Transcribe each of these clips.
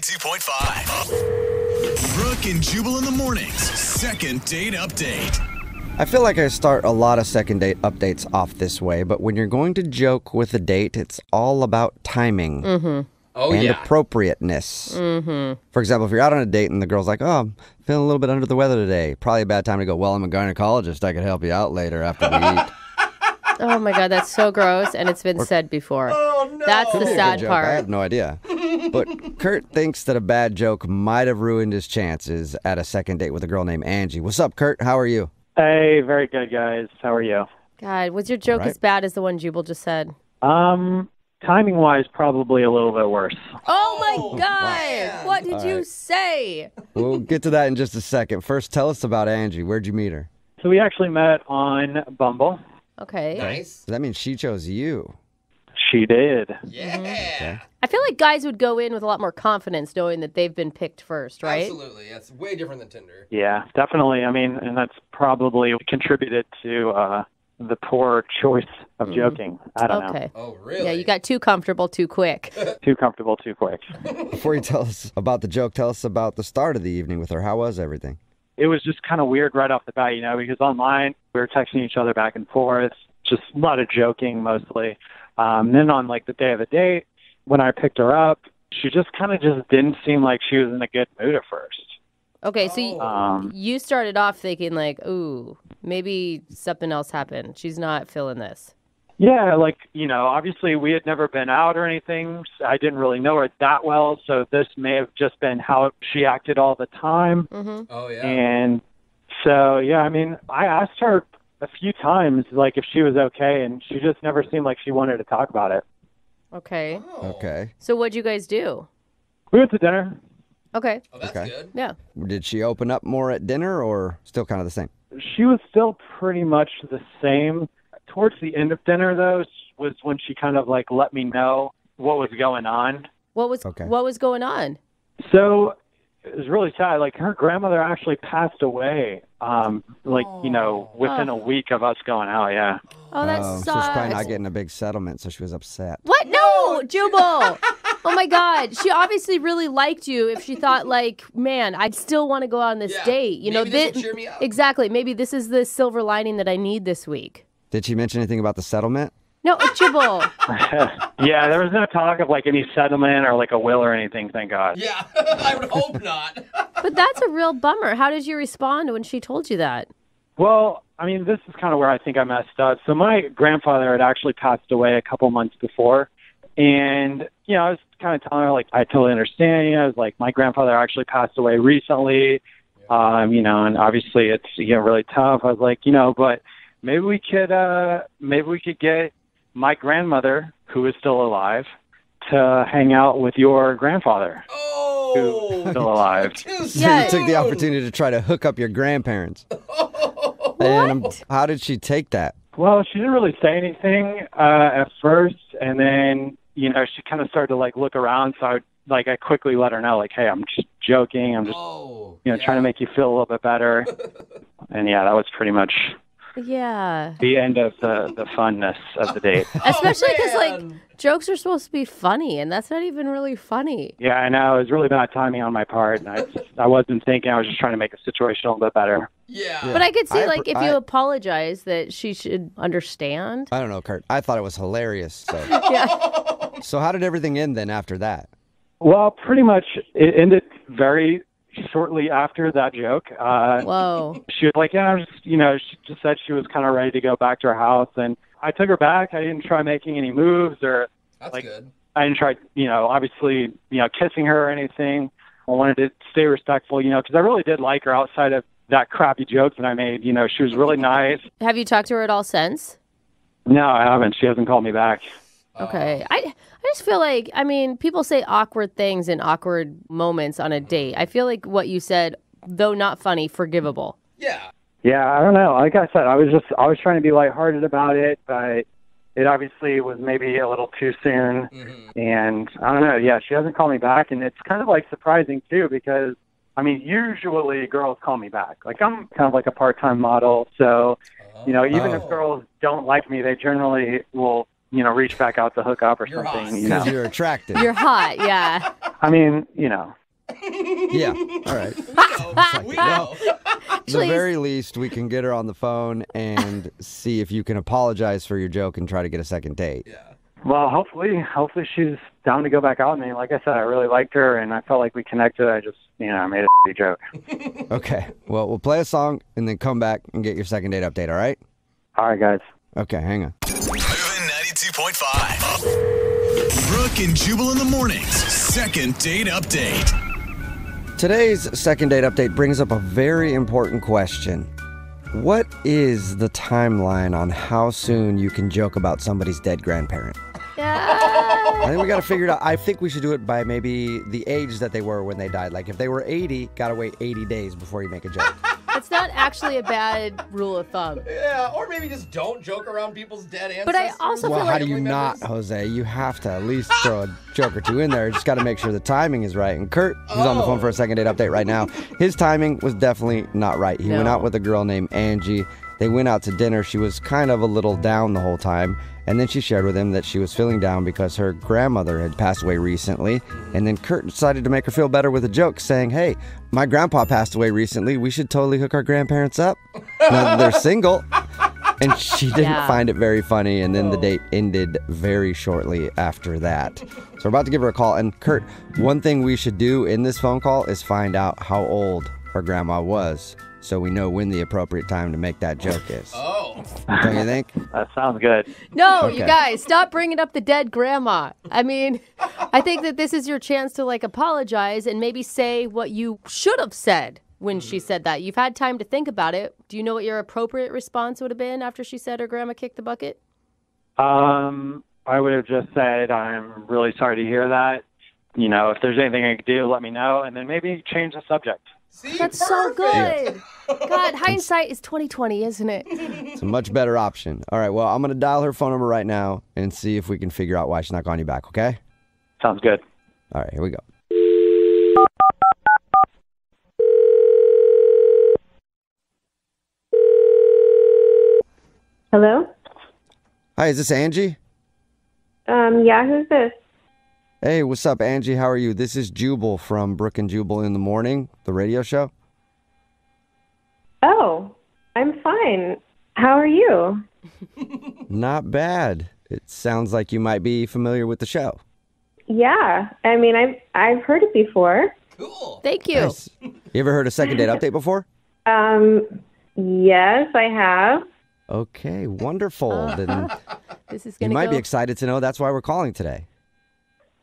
92.5. Brooke and Jubal in the mornings. Second date update. I feel like I start a lot of second date updates off this way, but when you're going to joke with a date, it's all about timing Oh and yeah. appropriateness. Mm-hmm. For example, if you're out on a date and the girl's like, "Oh, I'm feeling a little bit under the weather today," probably a bad time to go. Well, I'm a gynecologist. I could help you out later after we eat. Oh my god, that's so gross, and it's been said before. Oh no, that's the Could be sad part. I have no idea. But Kurt thinks that a bad joke might have ruined his chances at a second date with a girl named Angie. What's up, Kurt? How are you? Hey, very good, guys. How are you? God, was your joke Right. as bad as the one Jubal just said? Um, timing wise, probably a little bit worse. Oh my god, what did you say? We'll get to that in just a second. First, tell us about Angie. Where'd you meet her? So we actually met on Bumble. Okay. Nice. That means she chose you. She did. Yeah. I feel like guys would go in with a lot more confidence knowing that they've been picked first, right? Absolutely. That's way different than Tinder. Yeah, definitely. I mean, and that's probably contributed to uh, the poor choice of joking. I don't know. Okay. Oh really? Yeah, you got too comfortable too quick. Too comfortable too quick. Before you tell us about the joke, tell us about the start of the evening with her. How was everything? It was just kind of weird right off the bat, you know, because online we were texting each other back and forth, just a lot of joking mostly. Um, then on like the day of the date, when I picked her up, she just kind of just didn't seem like she was in a good mood at first. Okay, so you, Um, you started off thinking like, ooh, maybe something else happened. She's not feeling this. Yeah, like, you know, obviously we had never been out or anything. So I didn't really know her that well, so this may have just been how she acted all the time. Mm-hmm. Oh yeah. And so, yeah, I mean, I asked her a few times, like, if she was okay, and she just never seemed like she wanted to talk about it. Okay. Oh. Okay. So what'd you guys do? We went to dinner. Okay. oh, that's Okay. good. Yeah. Did she open up more at dinner or still kind of the same? She was still pretty much the same. Towards the end of dinner, though, was when she kind of, like, let me know what was going on. What was Okay. what was going on? So it was really sad. Like her grandmother actually passed away. Um, like you know, within a week of us going out. Yeah. Oh, that Um, so sucks. she's probably not getting a big settlement, so she was upset. what? No, Jubal. oh my God. She obviously really liked you. If she thought like, man, I still want to go on this Yeah. date. You know, Maybe this will cheer me up. exactly. Maybe this is the silver lining that I need this week. Did she mention anything about the settlement? No, a Jubal. yeah. There was no talk of like any settlement or like a will or anything. Thank God. Yeah. I would hope not. but that's a real bummer. How did you respond when she told you that? Well, I mean, this is kind of where I think I messed up. So my grandfather had actually passed away a couple months before, and you know, I was kind of telling her like, I totally understand. You know, I was like, my grandfather actually passed away recently. Um, you know, and obviously it's you know really tough. I was like, you know, but maybe we could uh maybe we could get my grandmother who is still alive to hang out with your grandfather Oh. who's still alive. Too So Yeah. you took the opportunity to try to hook up your grandparents. And um, how did she take that? Well, she didn't really say anything uh, at first, and then you know she kind of started to like look around. So I like I quickly let her know like, hey, I'm just joking. I'm just Oh. you know yeah. trying to make you feel a little bit better. and yeah, that was pretty much Yeah. the end of the the funness of the date. Especially because like oh, jokes are supposed to be funny, and that's not even really funny. yeah, I know it was really bad timing on my part, and I just, I wasn't thinking. I was just trying to make the situation a little bit better. Yeah. But I could see I like appr- if you I- apologize that she should understand. I don't know, Kurt. I thought it was hilarious. So, Yeah. so how did everything end then after that? Well, pretty much it ended very shortly after that joke. Uh, Whoa. she was like, yeah, I was just, you know, she just said she was kind of ready to go back to her house. And I took her back. I didn't try making any moves or That's like- good. I didn't try, you know, obviously, you know, kissing her or anything. I wanted to stay respectful, you know, because I really did like her outside of that crappy joke that I made. You know, she was really nice. Have you talked to her at all since? No, I haven't. She hasn't called me back. Okay. Um, I I just feel like I mean, people say awkward things in awkward moments on a mm-hmm. date. I feel like what you said, though not funny, forgivable. Yeah. Yeah, I don't know. Like I said, I was just I was trying to be lighthearted about it, but it obviously was maybe a little too soon. Mm-hmm. And I don't know. Yeah, she hasn't called me back, and it's kind of like surprising too because I mean, usually girls call me back. Like I'm kind of like a part-time model, so uh-huh. you know, even if Oh. girls don't like me, they generally will you know reach back out to hook up or You're something. hot. You know. Because you're attractive. You're hot, yeah. I mean, you know, Yeah. All right. we know. At the very least, we can get her on the phone and see if you can apologize for your joke and try to get a second date. Yeah. Well, hopefully, hopefully she's down to go back out with me. Like I said, I really liked her, and I felt like we connected. I just, you know, I made a joke. Okay. Well, we'll play a song and then come back and get your second date update, all right? All right, guys. Okay, hang on. Movin 92.5. Brooke and Jubal in the mornings. Second date update. Today's second date update brings up a very important question. What is the timeline on how soon you can joke about somebody's dead grandparent? I think we got to figure it out. I think we should do it by maybe the age that they were when they died. Like if they were 80, got to wait 80 days before you make a joke. It's not actually a bad rule of thumb. Yeah, or maybe just don't joke around people's dead ancestors. But I also well, feel how like do you family not. Jose? You have to at least throw a joke or two in there. Just got to make sure the timing is right. And Kurt, who's on the phone for a oh. second date update right now, his timing was definitely not right. He went out with a girl named Angie. They went out to dinner. She was kind of a little down the whole time. And then she shared with him that she was feeling down because her grandmother had passed away recently. And then Kurt decided to make her feel better with a joke, saying, Hey, my grandpa passed away recently. We should totally hook our grandparents up. now that they're single. And she didn't Yeah. find it very funny. And then the date ended very shortly after that. So we're about to give her a call. And Kurt, one thing we should do in this phone call is find out how old her grandma was so we know when the appropriate time to make that joke is. Oh, Don't you think? That sounds good. No, Okay. you guys, stop bringing up the dead grandma. I mean, I think that this is your chance to like apologize and maybe say what you should have said when she said that. You've had time to think about it. Do you know what your appropriate response would have been after she said her grandma kicked the bucket? Um, I would have just said, I'm really sorry to hear that. You know, if there's anything I can do, let me know, and then maybe change the subject. see, That's so perfect. good. God, hindsight is 2020, isn't it? It's a much better option. All right, well, I'm going to dial her phone number right now and see if we can figure out why she's not calling you back, okay? Sounds good. All right, here we go. Hello? Hi, is this Angie? Um, yeah, who's this? Hey, what's up, Angie? How are you? This is Jubal from Brooke and Jubal in the Morning, the radio show. Oh, I'm fine. How are you? Not bad. It sounds like you might be familiar with the show. Yeah, I mean, I've I've heard it before. Cool. Thank you. Nice. You ever heard a second date update before? Um, yes, I have. Okay, wonderful. Then This is you going to might go. be excited to know that's why we're calling today.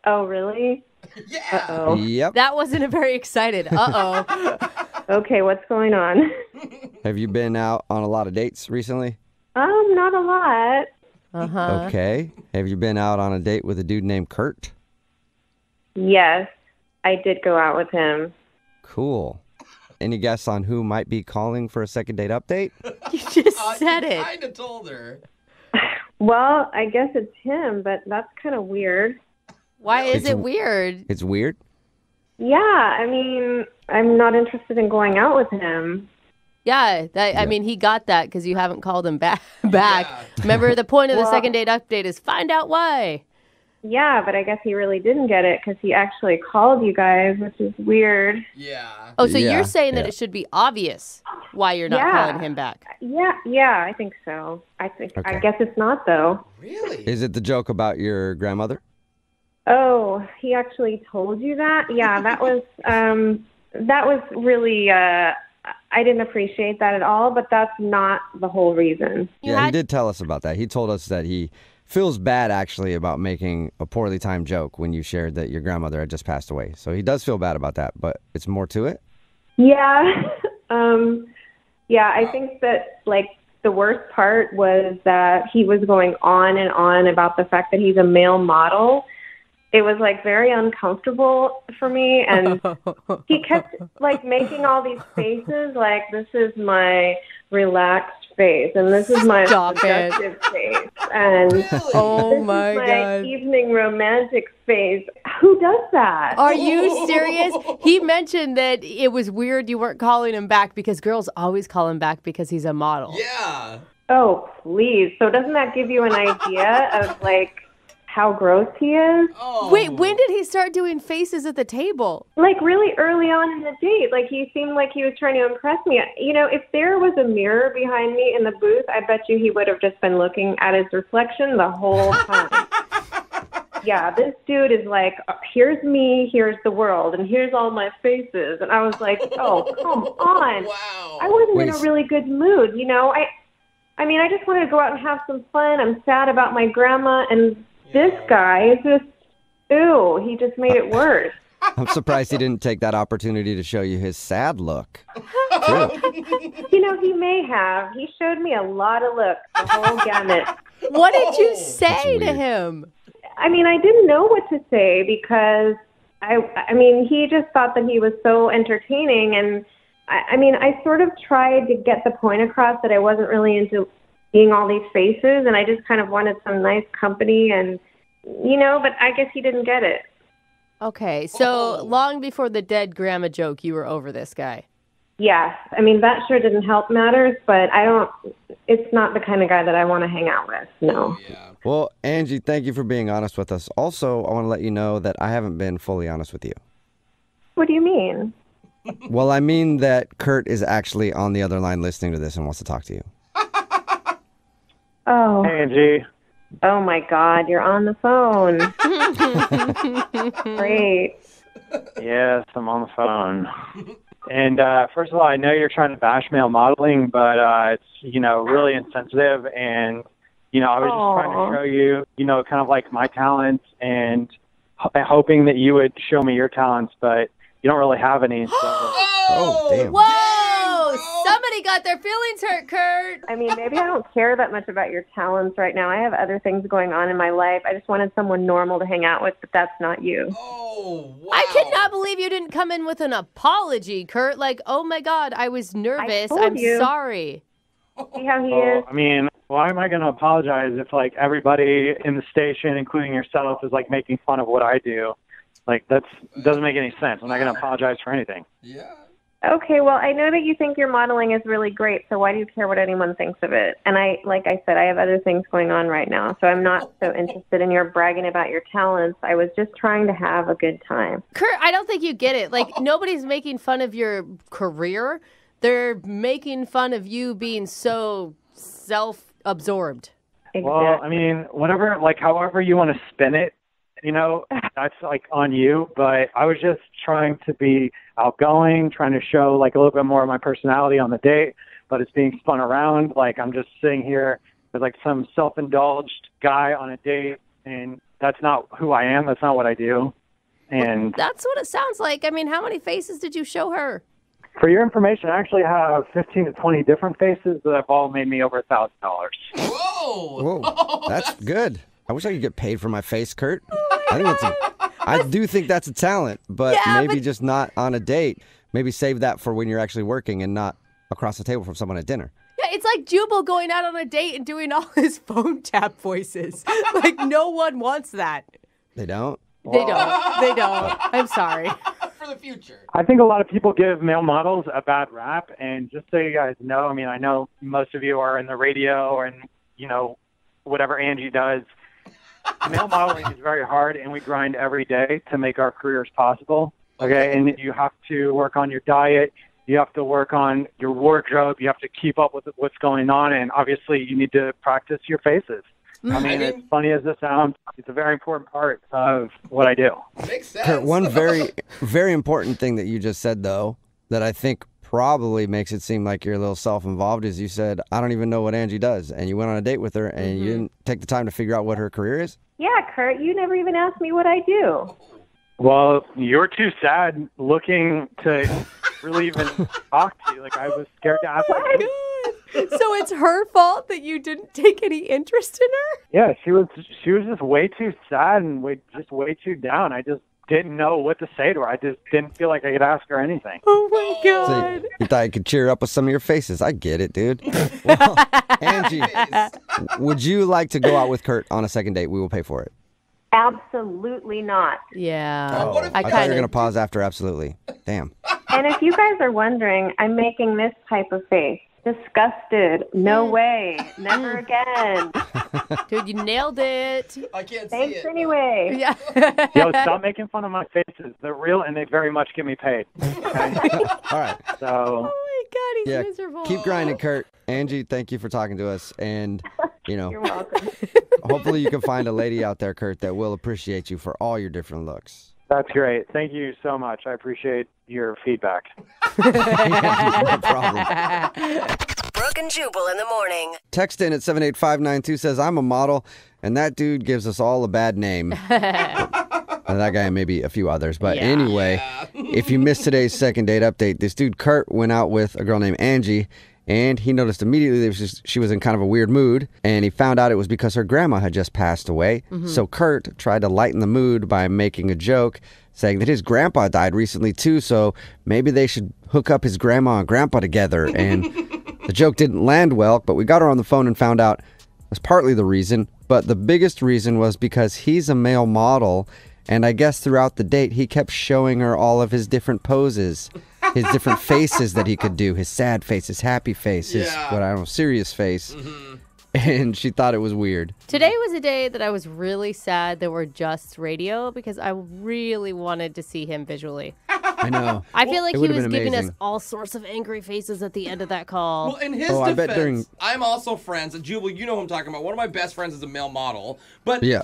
Oh, really? Yeah. Oh, Yep. that wasn't a very excited. Uh oh. okay. What's going on? Have you been out on a lot of dates recently? Um, not a lot. Uh huh. Okay. Have you been out on a date with a dude named Kurt? Yes, I did go out with him. Cool. Any guess on who might be calling for a second date update? You just Uh, said you it. Kind of told her. Well, I guess it's him, but that's kind of weird. Why is It's it weird? It's weird. Yeah, I mean, I'm not interested in going out with him. Yeah, that, I mean, he got that because you haven't called him back. back. Remember, the point of the second date update is find out why. Yeah, but I guess he really didn't get it because he actually called you guys, which is weird. Yeah. Oh, so Yeah, you're saying that it should be obvious why you're not Yeah. calling him back? Yeah, yeah, I think so. I think okay. I guess it's not though. Really? Is it the joke about your grandmother? Oh, he actually told you that? Yeah, that was um that was really uh I didn't appreciate that at all, but that's not the whole reason. You yeah, he did tell us about that. He told us that he feels bad actually about making a poorly timed joke when you shared that your grandmother had just passed away. So he does feel bad about that, but it's more to it. Yeah. um yeah, I think that like the worst part was that he was going on and on about the fact that he's a male model. It was like very uncomfortable for me and he kept like making all these faces like this is my relaxed face and this is my Stop it. seductive face and Oh this my is my god. evening romantic face. Who does that? Are you serious? He mentioned that it was weird you weren't calling him back because girls always call him back because he's a model. Yeah. Oh, please. So doesn't that give you an idea of like how gross he is. Oh. Wait, when did he start doing faces at the table? Like really early on in the date, like he seemed like he was trying to impress me. You know, if there was a mirror behind me in the booth, I bet you he would have just been looking at his reflection the whole time. yeah, this dude is like, here's me, here's the world, and here's all my faces. And I was like, oh, come on. Wow. I wasn't in a really good mood, you know. I, I mean, I just wanted to go out and have some fun. I'm sad about my grandma, and this guy is just, ooh, he just made it worse. I'm surprised he didn't take that opportunity to show you his sad look. You know, he may have. He showed me a lot of looks, the whole gamut. What did you Oh, say to him? I mean, I didn't know what to say because I, I mean, he just thought that he was so entertaining, and I, I mean, I sort of tried to get the point across that I wasn't really into seeing all these faces, and I just kind of wanted some nice company, and you know, but I guess he didn't get it. Okay, so Oh. long before the dead grandma joke, you were over this guy. Yes, I mean that sure didn't help matters, but I don't. It's not the kind of guy that I want to hang out with. No. Yeah. Well, Angie, thank you for being honest with us. Also, I want to let you know that I haven't been fully honest with you. What do you mean? Well, I mean that Kurt is actually on the other line listening to this and wants to talk to you. Oh, Angie. oh my God, you're on the phone. Great. Yes, I'm on the phone. And uh, first of all, I know you're trying to bash male modeling, but uh, it's you know really insensitive. And you know, I was just trying to show you, you know, kind of like my talents and ho- hoping that you would show me your talents, but you don't really have any. So Oh, damn. Whoa! Dang, bro. Somebody got their feelings hurt, Kurt. I mean, maybe I don't care that much about your talents right now. I have other things going on in my life. I just wanted someone normal to hang out with, but that's not you. Oh, wow. I cannot believe you didn't come in with an apology, Kurt. Like, oh my God, I was nervous. told I'm you. sorry. See how he Oh, is? I mean, why am I going to apologize if like everybody in the station, including yourself, is like making fun of what I do? Like that's doesn't make any sense. I'm not going to apologize for anything. Yeah. Okay, well, I know that you think your modeling is really great, so why do you care what anyone thinks of it? And I, like I said, I have other things going on right now, so I'm not so interested in your bragging about your talents. I was just trying to have a good time. Kurt, I don't think you get it. Like, nobody's making fun of your career. They're making fun of you being so self absorbed. Well, I mean, whatever, like however you want to spin it, you know, that's like on you. But I was just trying to be outgoing, trying to show like a little bit more of my personality on the date, but it's being spun around. Like I'm just sitting here with like some self-indulged guy on a date, and that's not who I am. That's not what I do. And That's what it sounds like. I mean, how many faces did you show her? for your information, I actually have 15 to 20 different faces that have all made me over a thousand dollars. Whoa. Whoa, that's good. I wish I could get paid for my face, Kurt. I think that's a, I do think that's a talent, but Yeah, maybe but- just not on a date. Maybe save that for when you're actually working and not across the table from someone at dinner. Yeah, it's like Jubal going out on a date and doing all his phone tap voices. like, no one wants that. They don't. They don't. They don't. I'm sorry. For the future. I think a lot of people give male models a bad rap, and just so you guys know, I mean, I know most of you are in the radio and you know, whatever Angie does. Male modeling is very hard, and we grind every day to make our careers possible. Okay, and you have to work on your diet. You have to work on your wardrobe. You have to keep up with what's going on, and obviously, you need to practice your faces. I mm-hmm. mean, as funny as this sounds, it's a very important part of what I do. Makes sense. One very, very important thing that you just said, though, that I think probably makes it seem like you're a little self involved is you said, I don't even know what Angie does. And you went on a date with her and you mm-hmm. didn't take the time to figure out what her career is. Yeah, Kurt, you never even asked me what I do. Well, you're too sad looking to really even talk to you. Like I was scared to ask. What? So it's her fault that you didn't take any interest in her? Yeah, she was she was just way too sad and way, just way too down. I just didn't know what to say to her. I just didn't feel like I could ask her anything. Oh my So God. you thought I could cheer up with some of your faces. I get it, dude. Well, Angie, would you like to go out with Kurt on a second date? We will pay for it. Absolutely not. Yeah. what if I I thought you kind were going to pause after absolutely. Damn. And if you guys are wondering, I'm making this type of face. Disgusted. No mm. way. Never mm. again. Dude, you nailed it. I can't Thanks see it. anyway. Yeah. Yo, stop making fun of my faces. They're real and they very much get me paid. Okay? All right. so oh my God, he's Yeah. miserable. Keep grinding, Kurt. Angie, thank you for talking to us. And, you know, You're welcome. hopefully you can find a lady out there, Kurt, that will appreciate you for all your different looks. That's great. Thank you so much. I appreciate your feedback. no problem. Brooke and Jubal in the morning. Text in at 78592 says, I'm a model, and that dude gives us all a bad name. And that guy and maybe a few others. But Yeah. anyway, if you missed today's second date update, this dude Kurt went out with a girl named Angie, and he noticed immediately that she was- she was in kind of a weird mood, and he found out it was because her grandma had just passed away. Mm-hmm. So Kurt tried to lighten the mood by making a joke, saying that his grandpa died recently too, so maybe they should hook up his grandma and grandpa together. And the joke didn't land well, but we got her on the phone and found out was partly the reason, but the biggest reason was because he's a male model, and I guess throughout the date he kept showing her all of his different poses, his different faces that he could do, his sad face, his happy face, his Yeah. what I don't know, serious face. Mm-hmm. And she thought it was weird. Today was a day that I was really sad that we're just radio because I really wanted to see him visually. I know. I feel like he was giving us all sorts of angry faces at the end of that call. Well, in his Oh, I defense, bet during- I'm also friends. And Jubal, you know who I'm talking about. One of my best friends is a male model. But Yeah.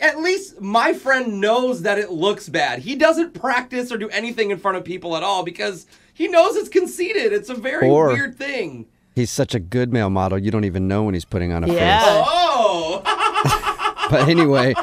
at least my friend knows that it looks bad. He doesn't practice or do anything in front of people at all because he knows it's conceited. It's a very Or- weird thing. He's such a good male model, you don't even know when he's putting on a Yeah. face. Oh! But anyway,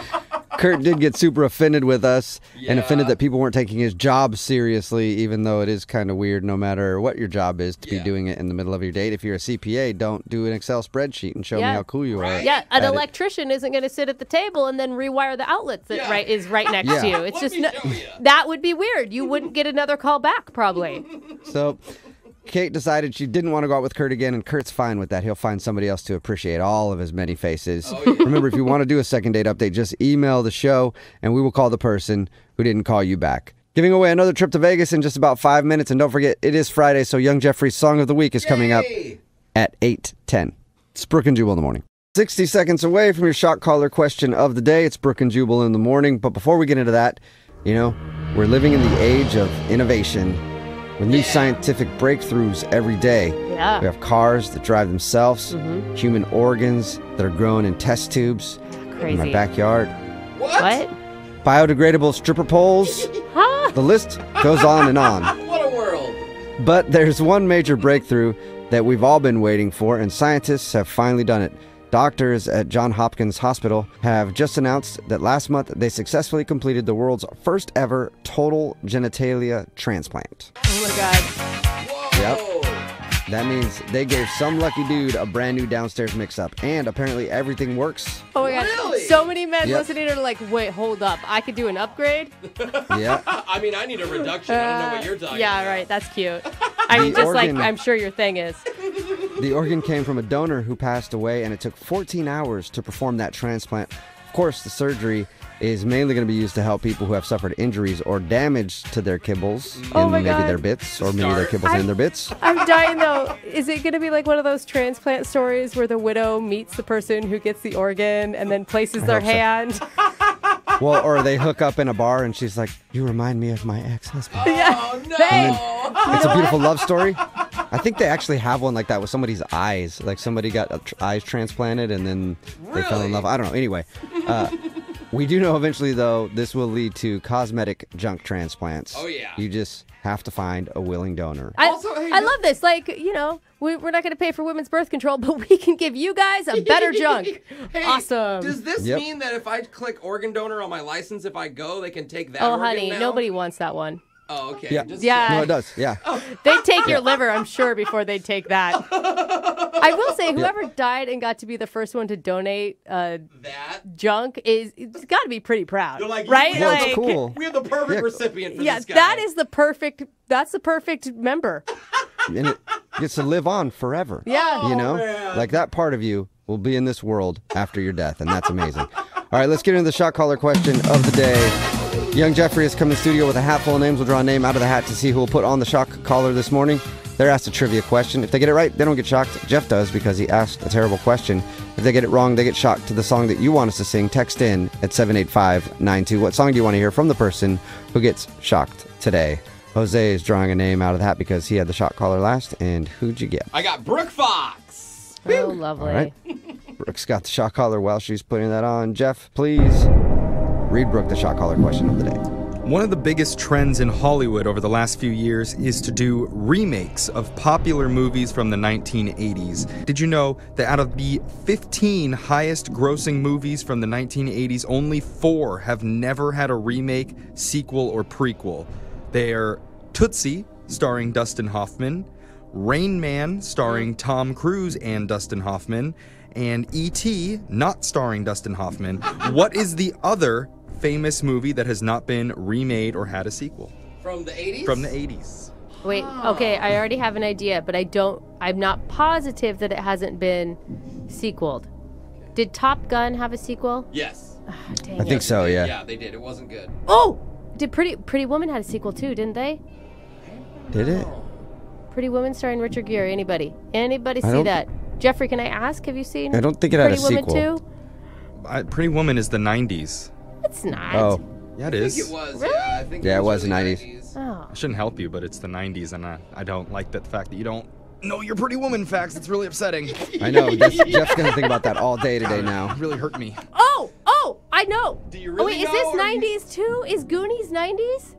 Kurt did get super offended with us and offended that people weren't taking his job seriously, even though it is kind of weird no matter what your job is to be doing it in the middle of your date. If you're a CPA, don't do an Excel spreadsheet and show me how cool you are. Yeah, an electrician isn't going to sit at the table and then rewire the outlets that Yeah. right is right next Yeah. to you. It's Let just no, show that would be weird. You wouldn't get another call back probably. So Kate decided she didn't want to go out with Kurt again, and Kurt's fine with that. He'll find somebody else to appreciate all of his many faces. Oh, Remember, if you want to do a second date update, just email the show, and we will call the person who didn't call you back. Giving away another trip to Vegas in just about five minutes, and don't forget, it is Friday, so Young Jeffrey's Song of the Week is coming up at 8.10. It's Brooke and Jubal in the morning. 60 seconds away from your shock collar question of the day. It's Brooke and Jubal in the morning. But before we get into that, you know, we're living in the age of innovation with new scientific breakthroughs every day. Yeah. We have cars that drive themselves, mm-hmm. human organs that are grown in test tubes in my backyard, What? What? biodegradable stripper poles. Huh? The list goes on and on. What a world. But there's one major breakthrough that we've all been waiting for, and scientists have finally done it. Doctors at Johns Hopkins Hospital have just announced that last month they successfully completed the world's first ever total genitalia transplant. Oh my god. Whoa. That means they gave some lucky dude a brand new downstairs mix up, and apparently everything works. Oh my god. Really? So many men Yep. listening are like, wait, hold up. I could do an upgrade? Yeah. I mean, I need a reduction. I don't know what uh, you're talking yeah, about. right. That's cute. I mean, The just like I'm sure your thing is. The organ came from a donor who passed away, and it took 14 hours to perform that transplant. Of course, the surgery is mainly going to be used to help people who have suffered injuries or damage to their kibbles Oh and my maybe God. their bits, or maybe their Start. kibbles and their bits. I'm dying though. Is it going to be like one of those transplant stories where the widow meets the person who gets the organ and then places their hope so. hand? Well, or they hook up in a bar, and she's like, "You remind me of my ex-husband." Oh, no. Hey. It's a beautiful love story. I think they actually have one like that with somebody's eyes. Like somebody got uh, tr- eyes transplanted and then they fell in love. I don't know. Anyway, uh, we do know eventually though this will lead to cosmetic junk transplants. Oh, yeah. You just have to find a willing donor. I, Also, hey, I love this. Like, you know, we, we're not going to pay for women's birth control, but we can give you guys a better junk. Hey, awesome. Does this Yep. mean that if I click organ donor on my license, if I go, they can take that? oh, organ honey, now? nobody wants that one. Oh, okay. Yeah. Just Yeah. No, it does. Yeah. They'd take your liver, I'm sure, before they'd take that. I will say, whoever died and got to be the first one to donate uh, that. junk is it's got to be pretty proud, They're like, right? Well, it's Like, cool. We have the perfect Yeah. recipient for Yeah, this guy. that is the perfect. That's the perfect member. and it gets to live on forever. Yeah. You know, man. like that part of you will be in this world after your death, and that's amazing. All right, let's get into the shock collar question of the day. Young Jeffrey has come to the studio with a hat full of names. We'll draw a name out of the hat to see who will put on the shock collar this morning. They're asked a trivia question. If they get it right, they don't get shocked. Jeff does because he asked a terrible question. If they get it wrong, they get shocked to the song that you want us to sing. Text in at 78592. What song do you want to hear from the person who gets shocked today? Jose is drawing a name out of the hat because he had the shock collar last. And who'd you get? I got Brooke Fox. Oh, lovely. All right. Brooke's got the shock collar while she's putting that on. Jeff, please read Brooke the shock collar question of the day. One of the biggest trends in Hollywood over the last few years is to do remakes of popular movies from the 1980s. Did you know that out of the 15 highest grossing movies from the 1980s, only four have never had a remake, sequel, or prequel? They're Tootsie, starring Dustin Hoffman, Rain Man, starring Tom Cruise and Dustin Hoffman, and E.T., not starring Dustin Hoffman. what is the other famous movie that has not been remade or had a sequel? From the 80s? From the 80s. Wait, okay, I already have an idea, but I don't, I'm not positive that it hasn't been sequeled. Did Top Gun have a sequel? Yes. Ah, dang I think so, yeah. Yeah, they did. It wasn't good. Oh! Did Pretty Pretty Woman had a sequel too, didn't they? Did it? Pretty Woman starring Richard Gere. Anybody? Anybody see that? Jeffrey, can I ask? Have you seen? I don't think it had a Woman sequel. too? I, Pretty Woman is the 90s. It's not. Oh, Yeah, it is. I think it was. Really? Yeah, I think Yeah, it was early 90s. Oh. I shouldn't help you, but it's the 90s, and I, I don't like that fact that you don't know your Pretty Woman facts. It's really upsetting. I know. That's, Jeff's going to think about that all day today now. It really hurt me. Oh, oh, I know. Do you oh really wait, is this or you- 90s too? Is Goonies 90s?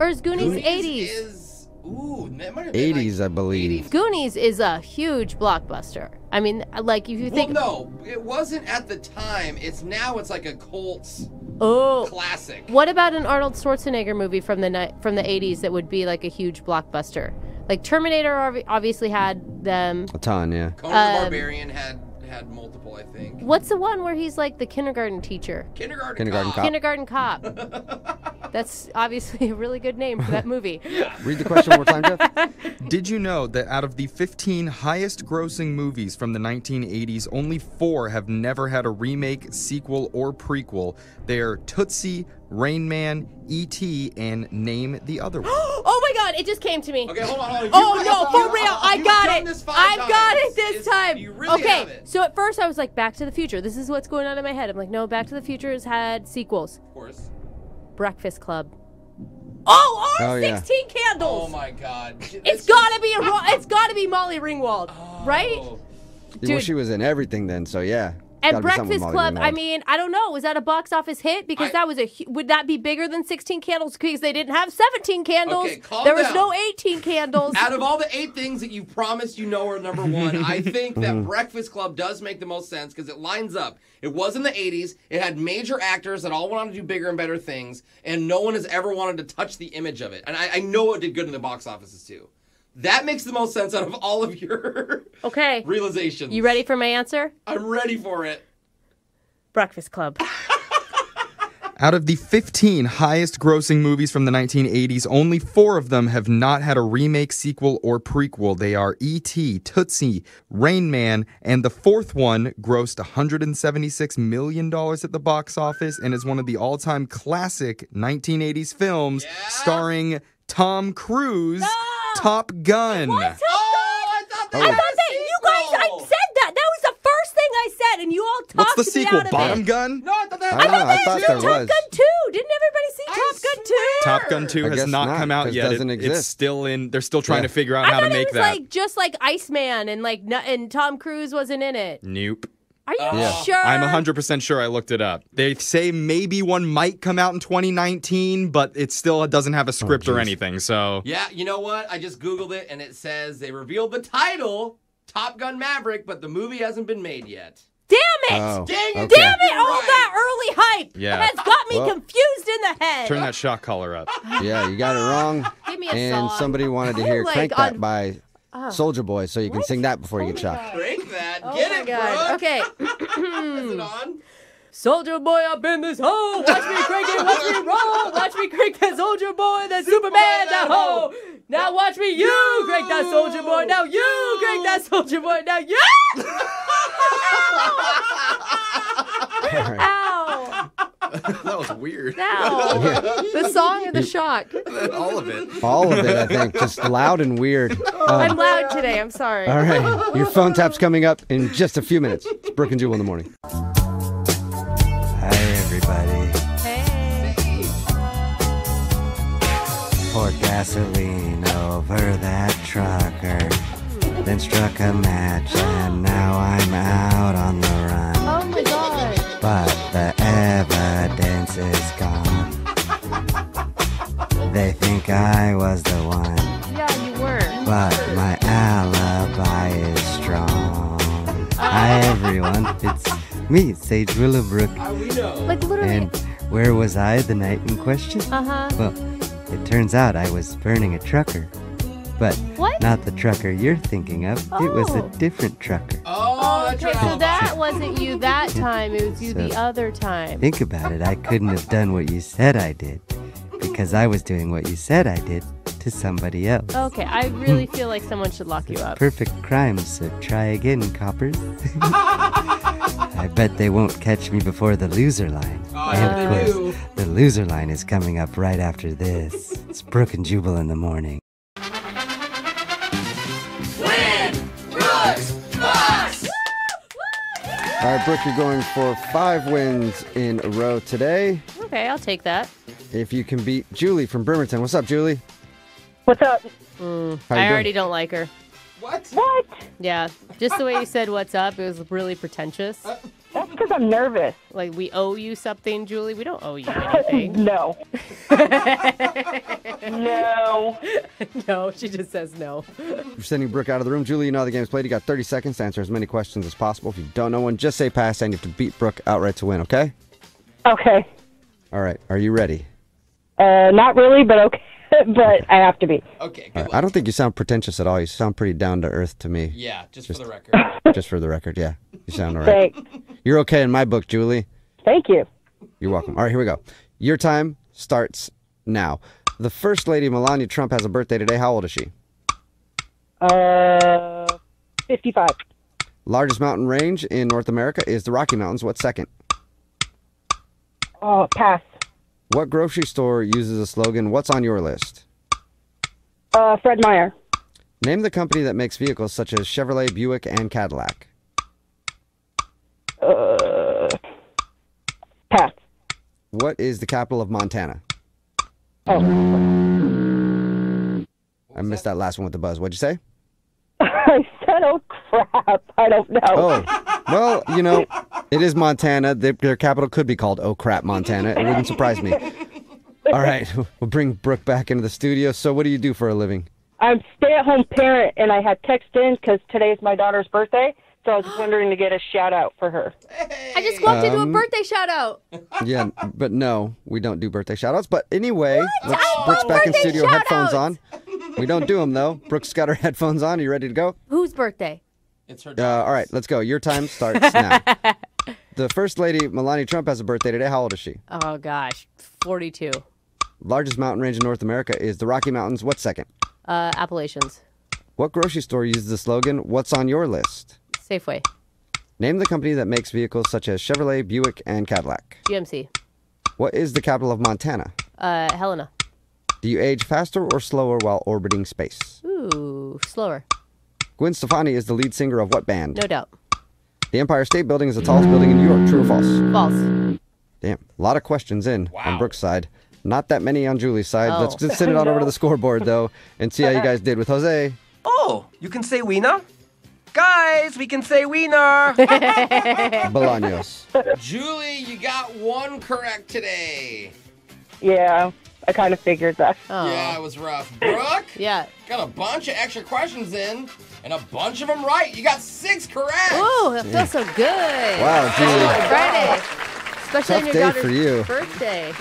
Or is Goonies, Goonies 80s? Is, ooh, that might have been 80s, like I believe. 80s. Goonies is a huge blockbuster. I mean, like if you think. Well, think no, it wasn't at the time. It's now. It's like a cult Oh. classic. What about an Arnold Schwarzenegger movie from the ni- from the 80s that would be like a huge blockbuster? Like Terminator obviously had them. A ton, yeah. Conan the Um, Barbarian had had multiple, I think. What's the one where he's like the kindergarten teacher? Kindergarten, Kindergarten Cop. Kindergarten Cop. That's obviously a really good name for that movie. Read the question one more time, Jeff. Did you know that out of the 15 highest grossing movies from the 1980s, only four have never had a remake, sequel, or prequel? They're Tootsie, Rain Man, E.T., and name the other one. oh my god, it just came to me. Okay, hold on, hold on. Oh no, for real! I you've got done it. this five I've got it this It's- time. You really okay, have it. so at first I was like, Back to the Future. This is what's going on in my head. I'm like, no, Back to the Future has had sequels. Of course. Breakfast Club. Oh, Oh, or yeah. 16 Candles. Oh my God. It's gotta be a. It's gotta be Molly Ringwald, right? Oh. Well, Dude. she was in everything then, so yeah. And Gotta be something with Breakfast Club. I mean, I don't know. Was that a box office hit? Because I- that was a. Would that be bigger than 16 Candles? Because they didn't have 17 candles. Okay, calm there was no 18 candles. Out of all the eight things that you promised you know are number one, I think that mm. Breakfast Club does make the most sense because it lines up. It was in the 80s. It had major actors that all wanted to do bigger and better things, and no one has ever wanted to touch the image of it. And I, I know it did good in the box offices too. That makes the most sense out of all of your okay. realizations. You ready for my answer? I'm ready for it. Breakfast Club. Out of the 15 highest grossing movies from the 1980s, only four of them have not had a remake, sequel, or prequel. They are E.T., Tootsie, Rain Man, and the fourth one grossed $176 million at the box office and is one of the all time classic 1980s films starring Tom Cruise, Top Gun. Oh, I thought that Oh. I thought a that you guys. I said that. That was the first thing I said, and you all talked What's the me sequel? out of Bottom it. Gun? No, I thought that I don't know. I was thought there Top was. Gun 2. Didn't everybody see I Top Gun 2? Top Gun 2 I has guess not, not, come out 'cause it yet. doesn't It- exist. It's still in. They're still trying Yeah. to figure out I how thought to make it was that. like just like Iceman and like no- and Tom Cruise wasn't in it. Nope. Are you Yeah. sure? I'm 100% sure I looked it up. They say maybe one might come out in 2019, but it still doesn't have a oh, script or anything. So Yeah, you know what? I just Googled it and it says they revealed the title, Top Gun Maverick, but the movie hasn't been made yet. Damn it! Oh, Dang it, okay. Damn it! All Right. that early hype Yeah. has got me Well- confused in the head. turn that shock collar up. Yeah, you got it wrong. Give me a And song. somebody wanted to oh hear like Crank That on- by Soulja Boy, so you can sing that before you oh get shot. Break that. Oh Get my it, god. Brooke. Okay. Is it on? Soldier boy up in this hole. Watch me crank it, watch me roll. Watch me crank that soldier boy, that Superman, that hoe. Now watch me, you crank that soldier boy. Now you crank that soldier boy. Now you. Ow. that was weird. No. the song and the shot? All of it. All of it, I think, just loud and weird. I'm Um, loud today. I'm sorry. all right, your phone tap's coming up in just a few minutes. It's Brooke and Jubal in the morning. Hi, everybody. Hey. Poured gasoline over that trucker, then struck a match, and now I'm out on the run. Me, Sage Willowbrook. we know. Like literally. And where was I the night in question? Uh huh. Well, it turns out I was burning a trucker. But What? not the trucker you're thinking of. It was a Oh. different trucker. Oh, that's Okay, your so that wasn't you that time. It was you the other time. Think about it. I couldn't have done what you said I did because I was doing what you said I did to somebody else. Okay, I really feel like someone should lock you up. Perfect crime, so try again, coppers. I bet they won't catch me before the loser line. Oh, and of course, do. the loser line is coming up right after this. It's Brooke and Jubal in the morning. Win, Brooke's, Bucks! All right, Brooke, you're going for five wins in a row today. Okay, I'll take that. If you can beat Julie from Bremerton. What's up, Julie? What's up? Mm, How you I doing? already don't like her. What? What? Yeah, just the way you said "What's up," it was really pretentious. Uh, That's because I'm nervous. Like we owe you something, Julie. We don't owe you anything. No. no. no, she just says no. We're sending Brooke out of the room. Julie, you know how the game's played. You got 30 seconds to answer as many questions as possible. If you don't know one, just say pass and you have to beat Brooke outright to win, okay? Okay. All right. Are you ready? Uh, not really, but okay. but I have to be. Okay, good right. I don't think you sound pretentious at all. You sound pretty down to earth to me. Yeah, just, for the record. Just for the record, yeah. You sound all right. Thank, You're okay in my book, Julie. thank you. You're welcome. All right, here we go. Your time starts now. The First Lady, Melania Trump, has a birthday today. How old is she? Uh, 55. Largest mountain range in North America is the Rocky Mountains. What's second? Oh, pass. What grocery store uses a slogan, What's on your list? Uh, Fred Meyer. Name the company that makes vehicles such as Chevrolet, Buick, and Cadillac. Uh, pass. What is the capital of Montana? Oh, I missed that last one with the buzz. What'd you say? I said, oh crap. I don't know. Oh, well, you know, it is Montana. Their, their capital could be called Oh Crap, Montana. It wouldn't surprise me. All right, we'll bring Brooke back into the studio. So, what do you do for a living? I'm stay-at-home parent, and I had text in because today is my daughter's birthday, so I was wondering to get a shout out for her. I just walked into a Um, birthday shout out. Yeah, but no, we don't do birthday shout outs. But anyway, let's, I Brooke's love back in birthday studio, headphones shout-outs. on. We don't do them though. Brooke's got her headphones on. Are you ready to go? Whose birthday? It's her Uh, all right, let's go. Your time starts now. the First Lady, Melania Trump, has a birthday today. How old is she? Oh gosh, 42. Largest mountain range in North America is the Rocky Mountains. What's second? Uh, Appalachians. What grocery store uses the slogan, What's on your list? Safeway. Name the company that makes vehicles such as Chevrolet, Buick, and Cadillac. GMC. What is the capital of Montana? Uh, Helena. Do you age faster or slower while orbiting space? Ooh, slower. Gwen Stefani is the lead singer of what band? No doubt. The Empire State Building is the tallest building in New York. True or false? False. Damn, a lot of questions in on Brooke's side. Not that many on Julie's side. Oh. Let's just send it on over to the scoreboard though and see how you guys did with Jose. Oh, you can say wiener? Guys, we can say wiener. Bolaños. Julie, you got one correct today. Yeah, I kind of figured that. Oh. Yeah, it was rough. Brooke, Yeah. got a bunch of extra questions in, and a bunch of them right. You got six correct. Ooh, that feels so good. Wow, Julie. Friday. Especially Tough on your day daughter's for you. birthday.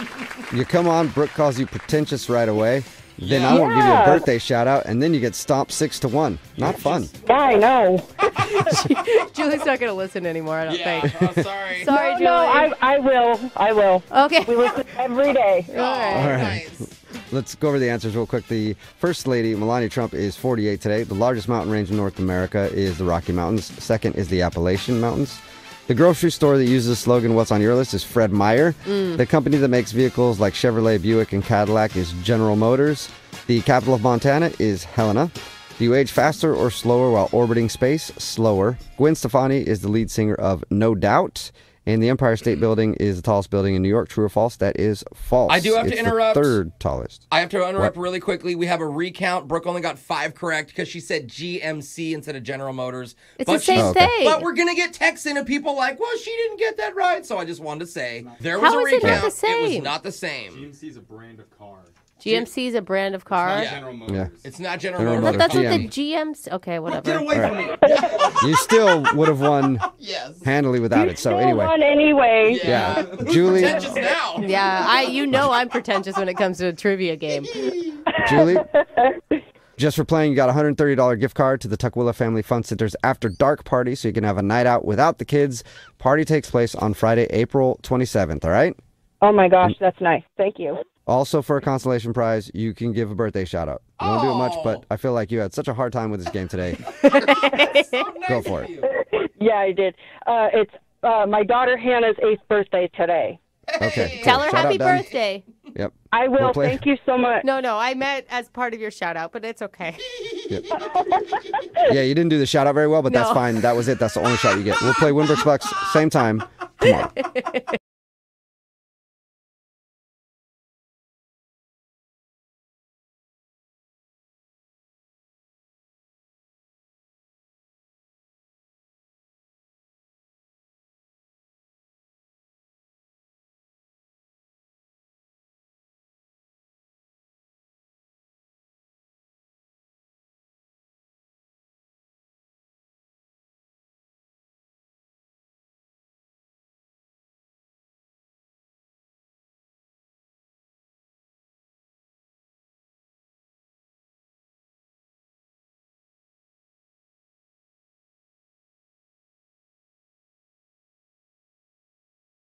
You come on, Brooke calls you pretentious right away. Then I won't give you a Yeah. birthday shout out, and then you get stomped six to one. Not fun. Yeah, I know. Julie's not going to listen anymore, I don't Yeah, think. oh, sorry. Sorry, no, Julie. no, I, I will. I will. Okay. We listen every day. Oh, All right. nice. Let's go over the answers real quick. The first lady, Melania Trump, is 48 today. The largest mountain range in North America is the Rocky Mountains. Second is the Appalachian Mountains. The grocery store that uses the slogan "What's on your list" is Fred Meyer. Mm. The company that makes vehicles like Chevrolet, Buick, and Cadillac is General Motors. The capital of Montana is Helena. Do you age faster or slower while orbiting space? Slower. Gwen Stefani is the lead singer of No Doubt. And the Empire State Building is the tallest building in New York. True or false? That is false. I do have to It's the interrupt. third tallest. I have to interrupt really quickly. We have a recount. Brooke only got five correct because she said GMC instead of General Motors. It's but the same Oh, okay. thing. But we're gonna get texts in of people like, "Well, she didn't get that right." So I just wanted to say there was How a is it not recount. the It same? was not the same. GMC is a brand of car. GMC is a brand of car. Yeah. General Yeah. It's not General General Motors. But that's what the GM's. Okay, whatever. Get away from me. You still would have won yes. handily without it. So Still anyway, won anyway. yeah, Who's Julie, pretentious now? Yeah, I. You know, I'm pretentious when it comes to a trivia game. Julie. Just for playing, you got a $130 gift card to the Tukwila Family Fun Center's After Dark Party so you can have a night out without the kids. Party takes place on Friday, April 27th, all right? Oh my gosh, that's nice. Thank you. Also, for a consolation prize, you can give a birthday shout out. You don't do it much, Oh. but I feel like you had such a hard time with this game today. So nice Go for it. Yeah, I did. Uh, it's uh, my daughter Hannah's eighth birthday today. Okay. Tell her Shout out happy done. birthday. Yep. I will. We'll play- Thank you so much. No, no, I meant as part of your shout out, but it's okay. Yeah, you didn't do the shout out very well, but that's No. fine. That was it. That's the only shot you get. We'll play Win Brooke's Bucks same time tomorrow.